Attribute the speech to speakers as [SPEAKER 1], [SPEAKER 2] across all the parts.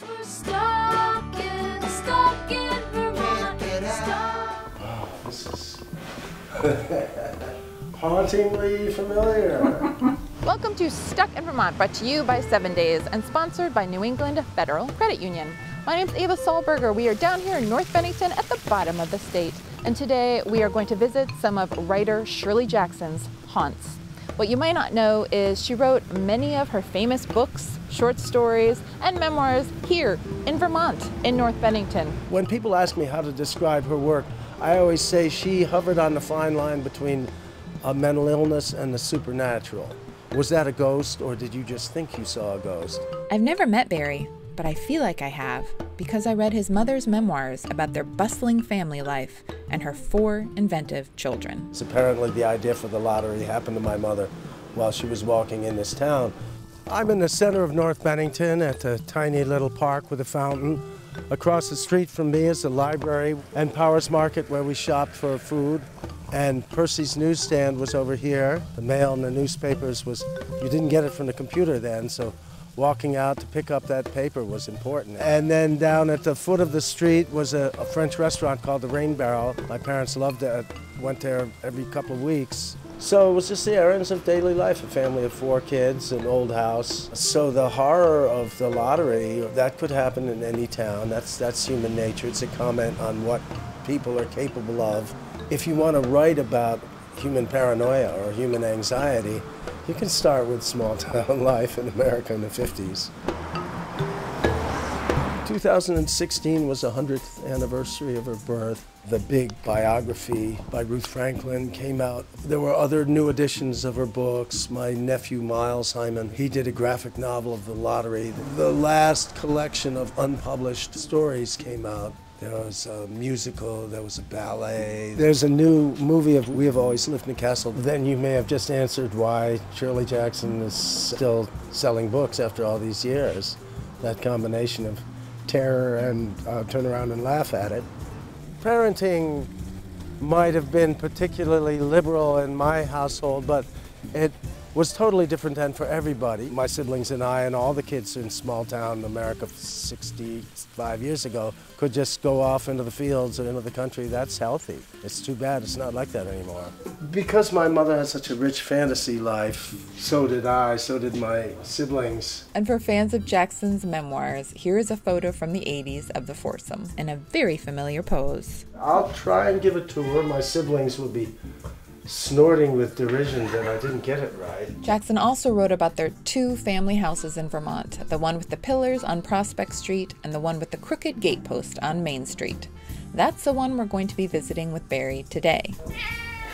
[SPEAKER 1] 'Cause we're stuck in, Vermont.
[SPEAKER 2] This is hauntingly familiar.
[SPEAKER 3] Welcome to Stuck in Vermont, brought to you by Seven Days and sponsored by New England Federal Credit Union. My name is Eva Sollberger. We are down here in North Bennington at the bottom of the state. And today we are going to visit some of writer Shirley Jackson's haunts. What you might not know is she wrote many of her famous books, short stories, and memoirs here in Vermont, in North Bennington.
[SPEAKER 2] when people ask me how to describe her work, I always say she hovered on the fine line between a mental illness and the supernatural. Was that a ghost, or did you just think you saw a ghost?
[SPEAKER 3] I've never met Barry, but I feel like I have because I read his mother's memoirs about their bustling family life and her four inventive children.
[SPEAKER 2] It's apparently the idea for the lottery happened to my mother while she was walking in this town. I'm in the center of North Bennington at a tiny little park with a fountain. Across the street from me is the library and Powers Market where we shopped for food. And Percy's newsstand was over here. The mail and the newspapers was, you didn't get it from the computer then, so walking out to pick up that paper was important. And then down at the foot of the street was a, a French restaurant called the Rain Barrel. My parents loved it, went there every couple of weeks. So it was just the errands of daily life, a family of four kids, an old house. So the horror of the lottery, that could happen in any town. That's, that's human nature. It's a comment on what people are capable of. If you want to write about human paranoia or human anxiety, you can start with small town life in America in the 50s. 2016 was the 100th anniversary of her birth. The big biography by Ruth Franklin came out. There were other new editions of her books. My nephew Miles Hyman, he did a graphic novel of the lottery. The last collection of unpublished stories came out. There was a musical, there was a ballet. There's a new movie of We Have Always Lived in a Castle. Then you may have just answered why Shirley Jackson is still selling books after all these years. That combination of terror and uh, turn around and laugh at it. Parenting might have been particularly liberal in my household, but it was totally different then for everybody. My siblings and I and all the kids in small town America 65 years ago could just go off into the fields or into the country. That's healthy. It's too bad it's not like that anymore. Because my mother had such a rich fantasy life, so did I, so did my siblings.
[SPEAKER 3] And for fans of Jackson's memoirs, here is a photo from the 80s of the foursome in a very familiar pose.
[SPEAKER 2] I'll try and give it to her. My siblings will be snorting with derision that I didn't get it right.
[SPEAKER 3] Jackson also wrote about their two family houses in Vermont the one with the pillars on Prospect Street and the one with the crooked gatepost on Main Street. That's the one we're going to be visiting with Barry today.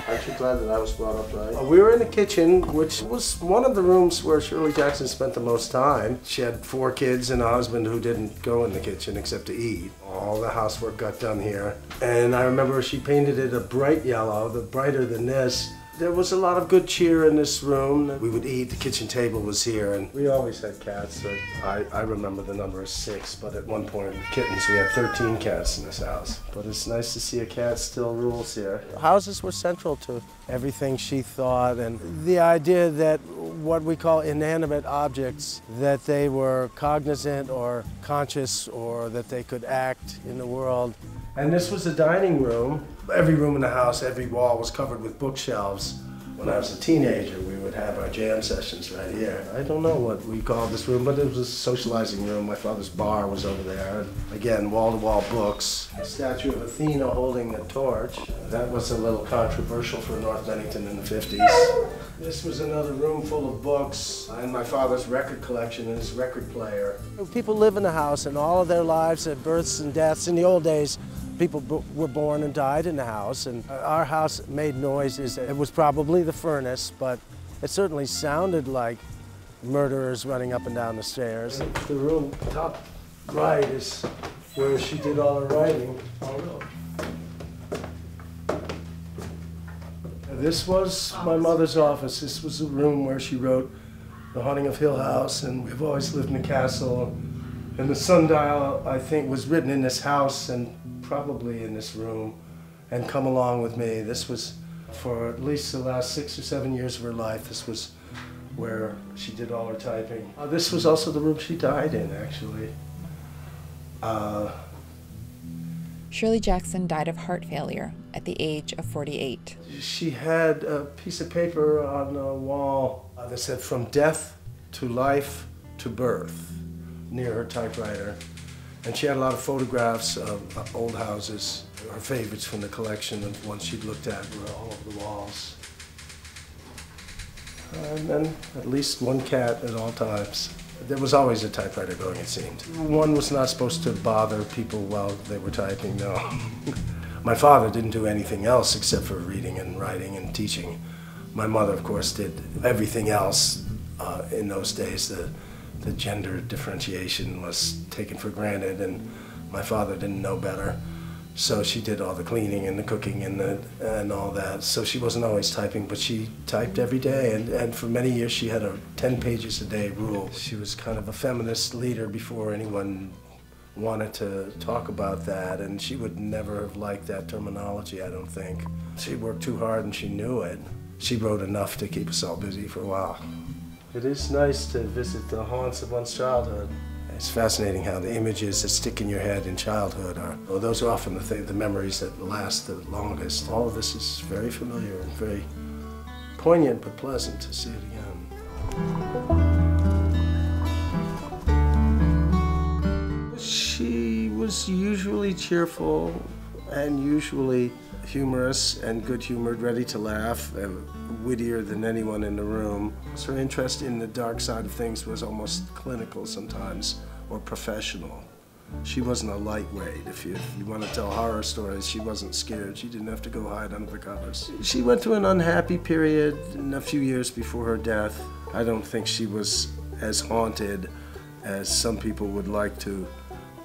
[SPEAKER 2] Aren't you glad that I was brought up right? Uh, we were in the kitchen, which was one of the rooms where Shirley Jackson spent the most time. She had four kids and a husband who didn't go in the kitchen except to eat. All the housework got done here. And I remember she painted it a bright yellow, the brighter than this. There was a lot of good cheer in this room. We would eat, the kitchen table was here, and we always had cats. So I, I remember the number is six, but at one point with kittens, we had 13 cats in this house. But it's nice to see a cat still rules here. Houses were central to everything she thought, and the idea that what we call inanimate objects, that they were cognizant or conscious or that they could act in the world. And this was the dining room. Every room in the house, every wall was covered with bookshelves. When I was a teenager, we would have our jam sessions right here. I don't know what we called this room, but it was a socializing room. My father's bar was over there. And again, wall-to-wall books. A statue of Athena holding a torch. That was a little controversial for North Bennington in the 50s. This was another room full of books and my father's record collection and his record player. People live in the house and all of their lives at births and deaths. In the old days, people were born and died in the house, and uh, our house made noises. It was probably the furnace, but it certainly sounded like murderers running up and down the stairs. The room top right is where she did all her writing. This was my mother's office. This was the room where she wrote The Haunting of Hill House and We've Always Lived in a Castle. And the sundial, I think, was written in this house and probably in this room and Come Along With Me. This was for at least the last six or seven years of her life. This was where she did all her typing. Uh, this was also the room she died in, actually. Uh,
[SPEAKER 3] Shirley Jackson died of heart failure at the age of 48.
[SPEAKER 2] she had a piece of paper on the wall uh, that said from death to life to birth near her typewriter. And she had a lot of photographs of uh, old houses. Her favorites from the collection of ones she'd looked at were all over the walls. And then at least one cat at all times. There was always a typewriter going, it seemed. One was not supposed to bother people while they were typing, no. My father didn't do anything else except for reading and writing and teaching. My mother, of course, did everything else uh, in those days. The, the gender differentiation was taken for granted, and my father didn't know better. So she did all the cleaning and the cooking and the, and all that. So she wasn't always typing, but she typed every day. And, and for many years, she had a 10 pages a day rule. She was kind of a feminist leader before anyone wanted to talk about that. And she would never have liked that terminology, I don't think. She worked too hard and she knew it. She wrote enough to keep us all busy for a while. It is nice to visit the haunts of one's childhood. It's fascinating how the images that stick in your head in childhood are, well, those are often the, th- the memories that last the longest. All of this is very familiar and very poignant but pleasant to see it again. She was usually cheerful and usually humorous and good humored, ready to laugh, wittier than anyone in the room. Her interest in the dark side of things was almost clinical sometimes or professional. She wasn't a lightweight. If you, if you want to tell horror stories, she wasn't scared. She didn't have to go hide under the covers. She went through an unhappy period in a few years before her death. I don't think she was as haunted as some people would like to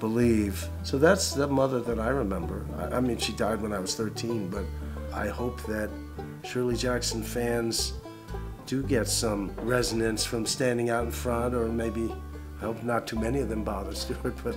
[SPEAKER 2] believe. So that's the mother that I remember. I, I mean, she died when I was 13, but I hope that Shirley Jackson fans do get some resonance from standing out in front, or maybe I hope not too many of them bother Stuart, but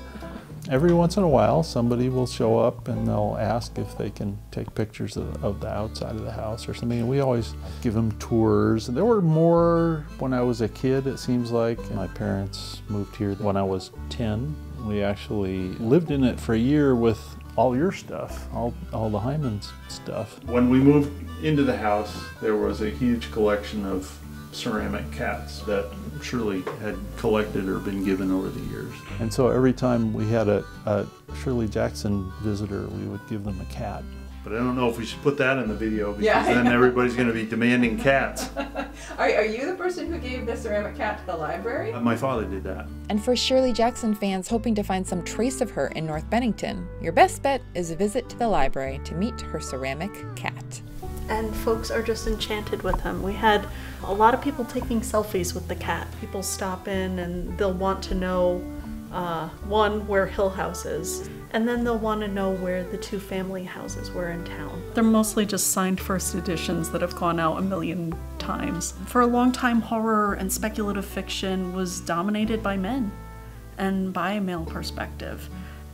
[SPEAKER 4] Every once in a while, somebody will show up and they'll ask if they can take pictures of, of the outside of the house or something. And we always give them tours. There were more when I was a kid, it seems like. My parents moved here when I was 10. We actually lived in it for a year with all your stuff, all, all the Hyman's stuff. When we moved into the house, there was a huge collection of ceramic cats that Shirley had collected or been given over the years. And so every time we had a, a Shirley Jackson visitor, we would give them a cat. But I don't know if we should put that in the video because
[SPEAKER 3] Yeah,
[SPEAKER 4] then everybody's going to be demanding cats.
[SPEAKER 3] Are, are you the person who gave the ceramic cat to the library?
[SPEAKER 4] Uh, My father did that.
[SPEAKER 3] And for Shirley Jackson fans hoping to find some trace of her in North Bennington, your best bet is a visit to the library to meet her ceramic cat.
[SPEAKER 5] and folks are just enchanted with him. We had a lot of people taking selfies with the cat. People stop in and they'll want to know uh, one, where Hill House is, and then they'll want to know where the two family houses were in town. They're mostly just signed first editions that have gone out a million times. For a long time, horror and speculative fiction was dominated by men and by a male perspective.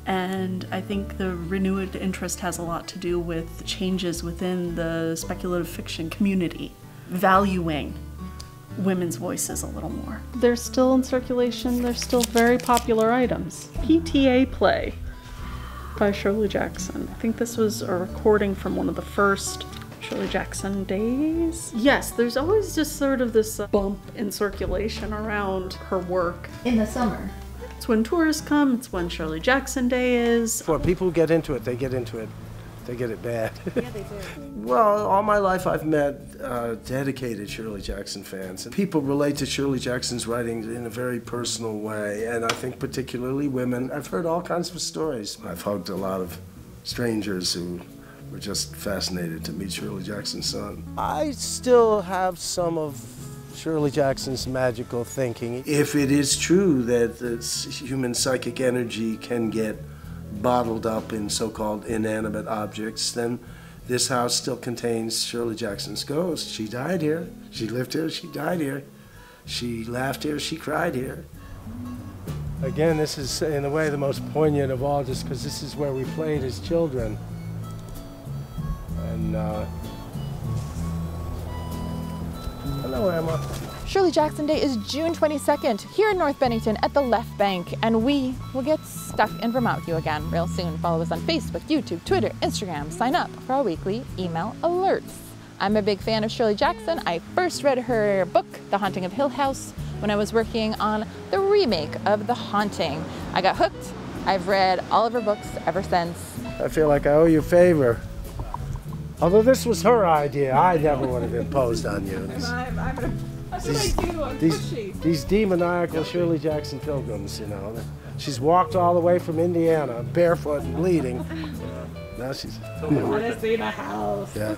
[SPEAKER 5] And I think the renewed interest has a lot to do with changes within the speculative fiction community, valuing women's voices a little more. They're still in circulation, they're still very popular items. PTA Play by Shirley Jackson. I think this was a recording from one of the first Shirley Jackson days. Yes, there's always just sort of this uh, bump in circulation around her work.
[SPEAKER 3] In the summer.
[SPEAKER 5] It's when tourists come, it's when Shirley Jackson Day is.
[SPEAKER 2] for people who get into it, they get into it, they get it bad. well, all my life I've met uh, dedicated Shirley Jackson fans. And people relate to Shirley Jackson's writings in a very personal way, and I think particularly women. I've heard all kinds of stories. I've hugged a lot of strangers who were just fascinated to meet Shirley Jackson's son. I still have some of Shirley Jackson's magical thinking. If it is true that human psychic energy can get bottled up in so called inanimate objects, then this house still contains Shirley Jackson's ghost. She died here. She lived here. She died here. She laughed here. She cried here. Again, this is in a way the most poignant of all, just because this is where we played as children. And uh, hello, Emma.
[SPEAKER 3] Shirley Jackson Day is June 22nd here in North Bennington at the Left Bank, and we will get stuck in Vermont with you again real soon. Follow us on Facebook, YouTube, Twitter, Instagram. Sign up for our weekly email alerts. I'm a big fan of Shirley Jackson. I first read her book, The Haunting of Hill House, when I was working on the remake of The Haunting. I got hooked. I've read all of her books ever since.
[SPEAKER 2] I feel like I owe you a favor. Although this was her idea, I never would have imposed on you. These, these, these demoniacal Shirley Jackson pilgrims, you know. She's walked all the way from Indiana, barefoot and bleeding. Now she's.
[SPEAKER 6] I want to see the house.
[SPEAKER 2] Yeah.